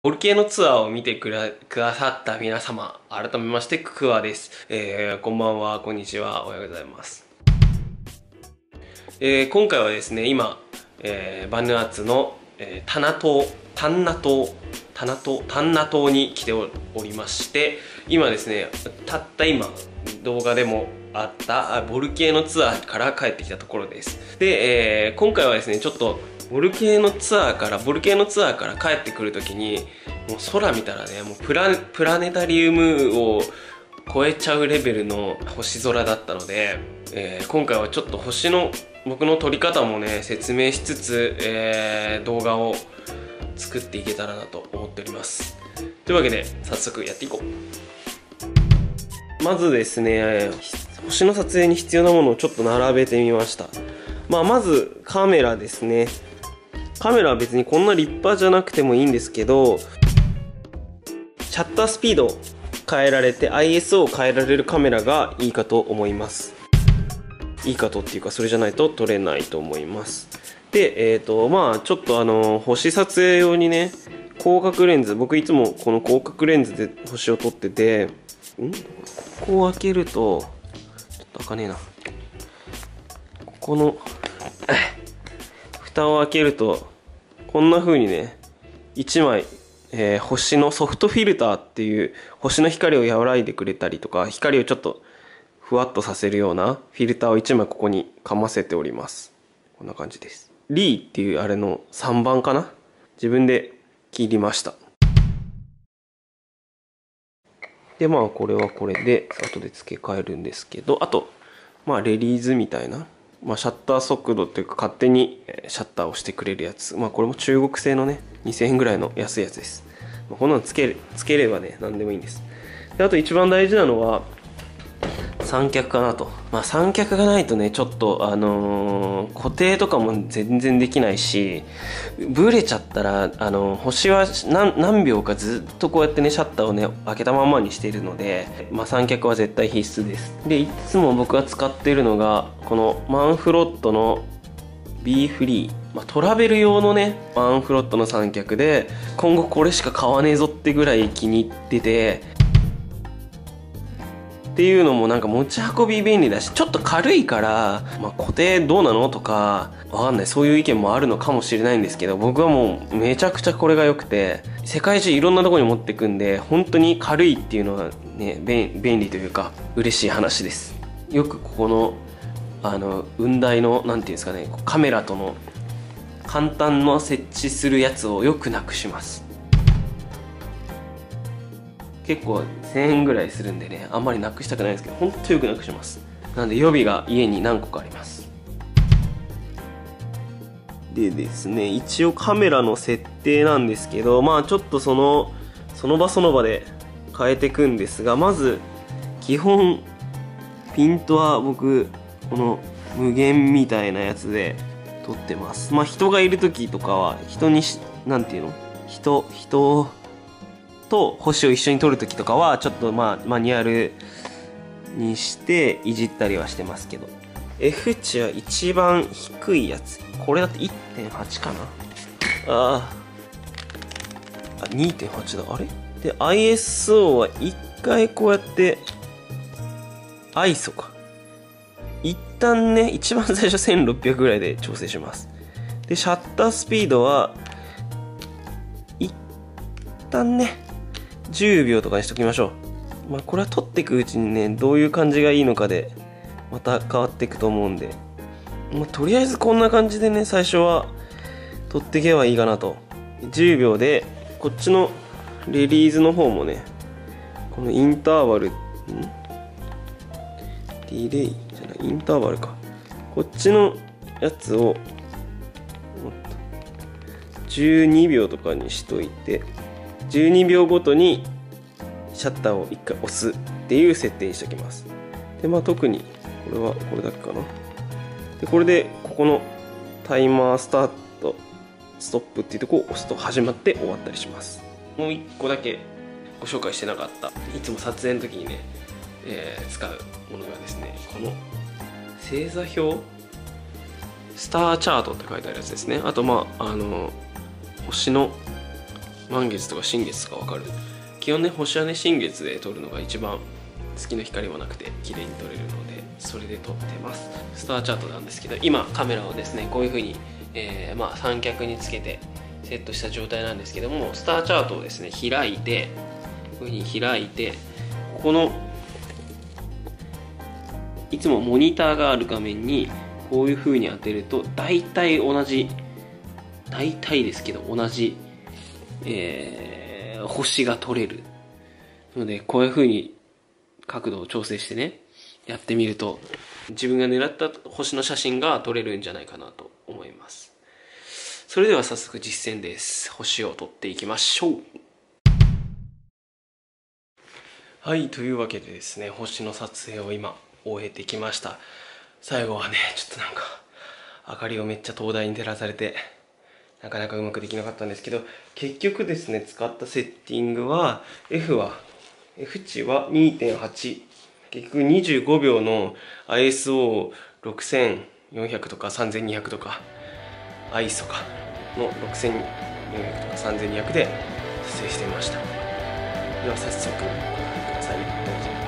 ボルケーノツアーを見てくださった皆様、改めましてクワです。えー、こんばんは、こんにちは、おはようございます。えー、今回はですね、今、えー、バヌアツの、えー、タナ島、タンナ島、タナ島、タンナ島に来ておりまして、今ですね、たった今、動画でもあったボルケーノツアーから帰ってきたところです。で、えー、今回はですね、ちょっと、ボルケーノツアーから、ボルケーノツアーから帰ってくるときに、もう空見たらね、もうプラプラネタリウムを超えちゃうレベルの星空だったので、えー今回はちょっと星の僕の撮り方もね説明しつつ、えー動画を作っていけたらなと思っております。というわけで早速やっていこう。まずですね星の撮影に必要なものをちょっと並べてみました。まあまずカメラですね。カメラは別にこんな立派じゃなくてもいいんですけどシャッタースピード変えられて ISO を変えられるカメラがいいかと思います。いいかとっていうかそれじゃないと撮れないと思います。でえっ、とまあちょっとあの星撮影用にね広角レンズ僕いつもこの広角レンズで星を撮っててん？ここを開けるとちょっと開かねえな。ここの 蓋を開けるとこんな風にね1枚、えー星のソフトフィルターっていう星の光を和らいでくれたりとか光をちょっとふわっとさせるようなフィルターを1枚ここにかませております。こんな感じです。リーっていうあれの3番かな？自分で切りました。でまあこれはこれで後で付け替えるんですけどあとまあレリーズみたいな、まあ、シャッター速度っていうか勝手にシャッターをしてくれるやつ。まあこれも中国製のね2000円ぐらいの安いやつです、まあこんなのつけるつければね何でもいいんです。であと一番大事なのは三脚かなと。まあ三脚がないとねちょっとあのー固定とかも全然できないしブレちゃったらあの星は何秒かずっとこうやってねシャッターをね開けたままにしているので、まあ、三脚は絶対必須です。でいつも僕が使っているのがこのマンフロットの B フリー、まあ、トラベル用のねマンフロットの三脚で今後これしか買わねえぞってぐらい気に入っててっていうのもなんか持ち運び便利だしちょっと軽いから、まあ、固定どうなのとかわかんない。そういう意見もあるのかもしれないんですけど僕はもうめちゃくちゃこれが良くて世界中いろんなとこに持ってくんで本当に軽いっていうのはね便利というか嬉しい話です。よくここのあの雲台のなんていうんですかねカメラとの簡単な設置するやつをよくなくします。結構1000円ぐらいするんでねあんまりなくしたくないんですけどほんとよくなくします。なんで予備が家に何個かあります。でですね一応カメラの設定なんですけどまあちょっとそのその場その場で変えていくんですがまず基本ピントは僕この無限みたいなやつで撮ってます。まあ人がいる時とかは人にしなんていうの？人人と星を一緒に撮る時とかはちょっとまあマニュアルにしていじったりはしてますけど。F 値は一番低いやつ。これだって1.8かな？ああ2.8だ。あれ？で ISO は一回こうやって ISO か。一旦ね一番最初1600ぐらいで調整します。でシャッタースピードは一旦ね10秒とかにしときましょう。まあこれは撮っていくうちにねどういう感じがいいのかでまた変わっていくと思うんで、まあ、とりあえずこんな感じでね最初は撮っていけばいいかなと。10秒でこっちのレリーズの方もねこのインターバルん？ディレイじゃないインターバルか。こっちのやつを12秒とかにしといて。12秒ごとにシャッターを1回押すっていう設定にしておきます。でまあ特にこれはこれだけかな。でこれでここのタイマースタートストップっていうとこを押すと始まって終わったりします。もう1個だけご紹介してなかった。いつも撮影の時にね、えー使うものがですねこの星座表？スターチャートって書いてあるやつですね。あとまああの星の満月とか新月とか分かる？基本ね星はね新月で撮るのが一番月の光もなくて綺麗に撮れるのでそれで撮ってます。スターチャートなんですけど今カメラをですねこういう風に、えー、まあ三脚につけてセットした状態なんですけどもスターチャートをですね開いてこういう風に開いてこのいつもモニターがある画面にこういう風に当てると大体同じ大体ですけど同じ、えー、星が撮れる。のでこういう風に角度を調整してねやってみると自分が狙った星の写真が撮れるんじゃないかなと思います。それでは早速実践です。星を撮っていきましょう。はいというわけでですね星の撮影を今終えてきました。最後はねちょっとなんか明かりをめっちゃ灯台に照らされてなかなかうまくできなかったんですけど結局ですね使ったセッティングは F は F 値は2.8結局25秒の ISO6400 とか3200とか ISO かの6400とか3200で撮影してみました。では早速ご覧ください。